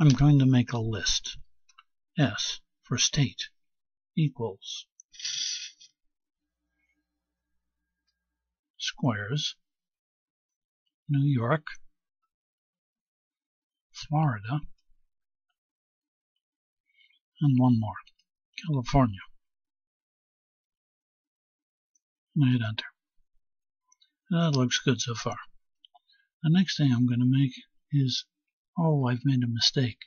I'm going to make a list. S for state equals squares New York, Florida, and one more, California. And I hit enter. That looks good so far. The next thing I'm going to make is, oh, I've made a mistake.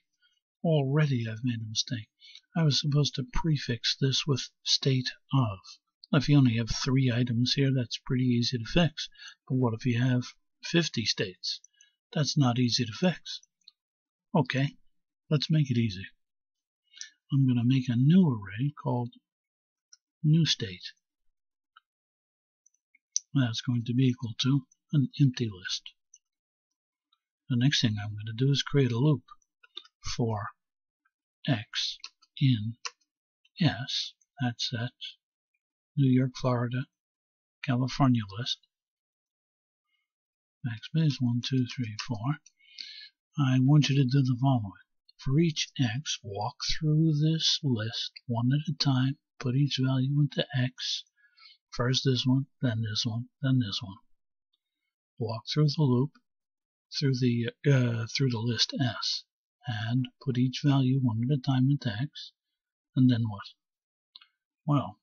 Already I've made a mistake. I was supposed to prefix this with state of. If you only have three items here, that's pretty easy to fix. But what if you have 50 states? That's not easy to fix. Okay, let's make it easy. I'm going to make a new array called new state. That's going to be equal to an empty list. The next thing I'm going to do is create a loop for x in S, that's that New York, Florida, California list. Backspace, 1, 2, 3, 4. I want you to do the following. For each x, walk through this list one at a time, put each value into x, first this one, then this one, then this one. Walk through the loop, through the, uh, through the list S, and put each value one at a time into x, and then what? Well,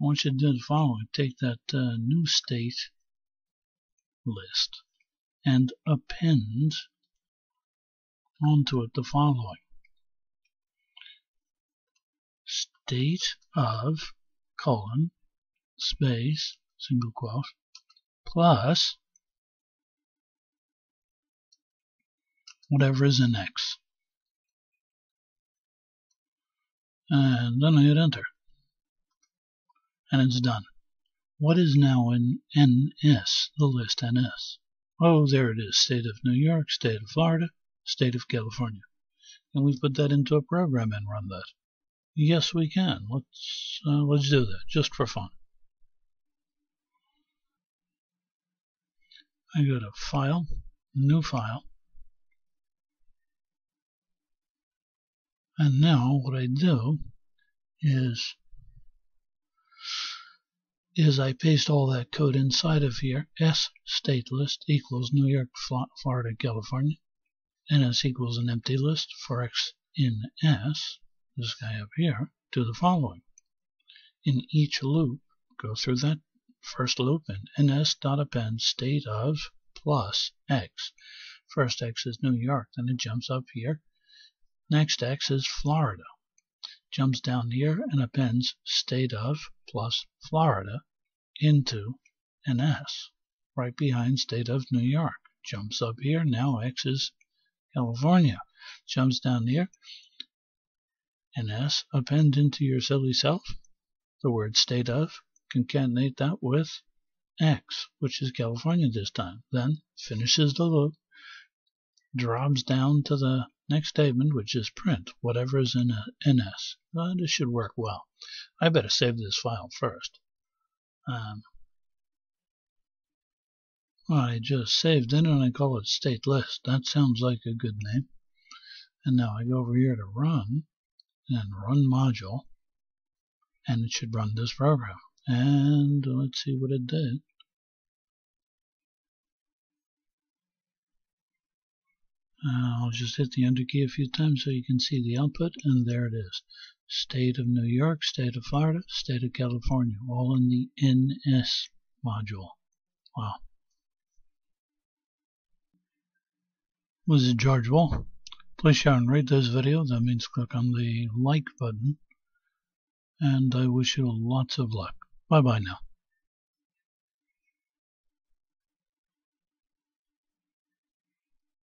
I want you to do the following. Take that uh, new state list and append onto it the following. State of colon space single quote plus whatever is in X. And then I hit enter. And it's done. What is now in NS, the list NS? Oh, there it is. State of New York, State of Florida, State of California. Can we put that into a program and run that? Yes, we can. Let's uh, let's do that just for fun. I go to File, New File, And now what I do is is I paste all that code inside of here. S state list equals New York, Florida, California. NS equals an empty list for X in S, this guy up here, do the following. In each loop, go through that first loop and ns.append state of plus X. First X is New York, then it jumps up here Next X is Florida. Jumps down here and appends state of plus Florida into NS right behind state of New York. Jumps up here. Now X is California. Jumps down here. NS append into your silly self the word state of. Concatenate that with X, which is California this time. Then finishes the loop. Drops down to the Next statement, which is print whatever is in NS. Well, this should work well. I better save this file first. Um, I just saved it and I call it state list. That sounds like a good name. And now I go over here to run and run module and it should run this program. And let's see what it did. Uh, I'll just hit the enter key a few times so you can see the output, and there it is. State of New York, State of Florida, State of California, all in the NS module. Wow. This is George Boole. Please share and rate this video. That means click on the like button. And I wish you lots of luck. Bye bye now.